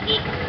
chiquito.